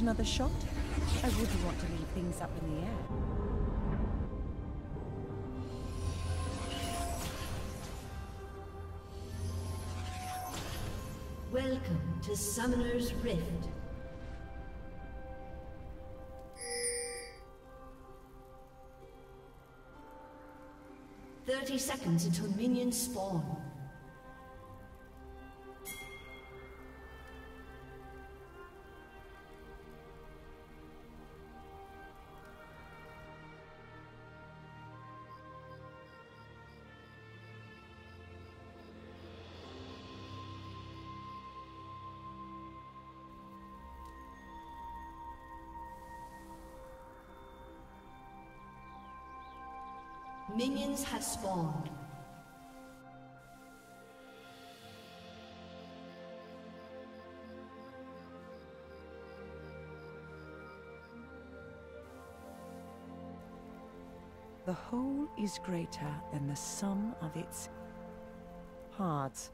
Another shot? I wouldn't want to leave things up in the air. Welcome to Summoner's Rift. Thirty seconds until minions spawn. Minions have spawned. The whole is greater than the sum of its parts.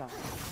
Headshot.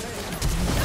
Slayer.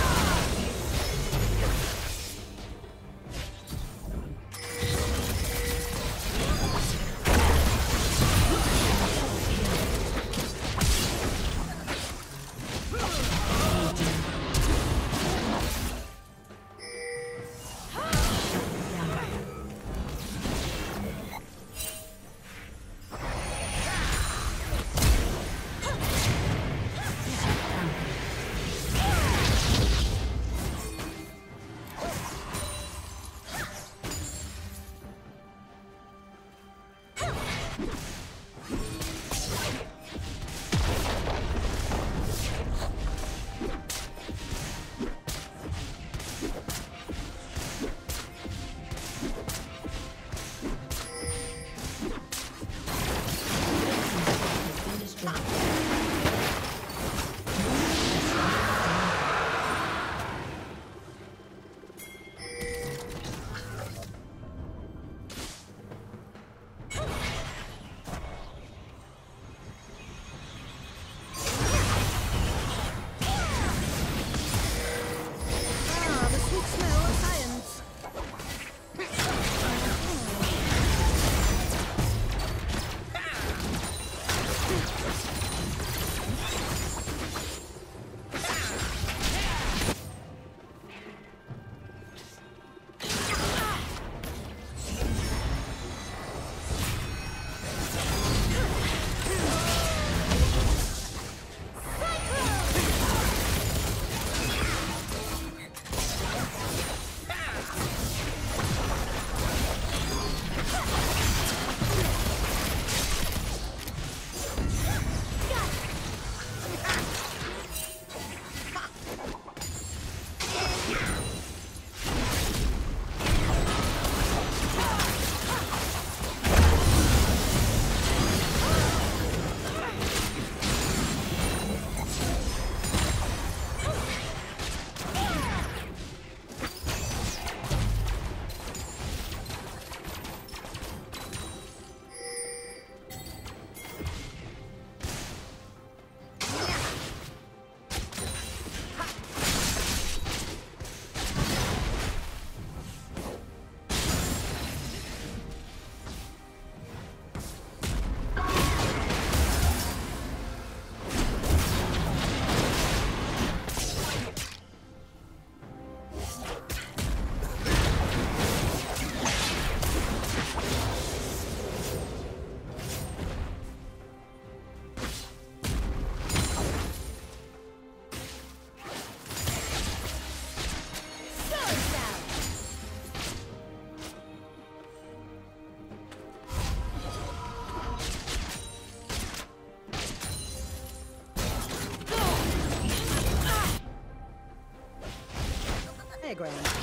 Diagram.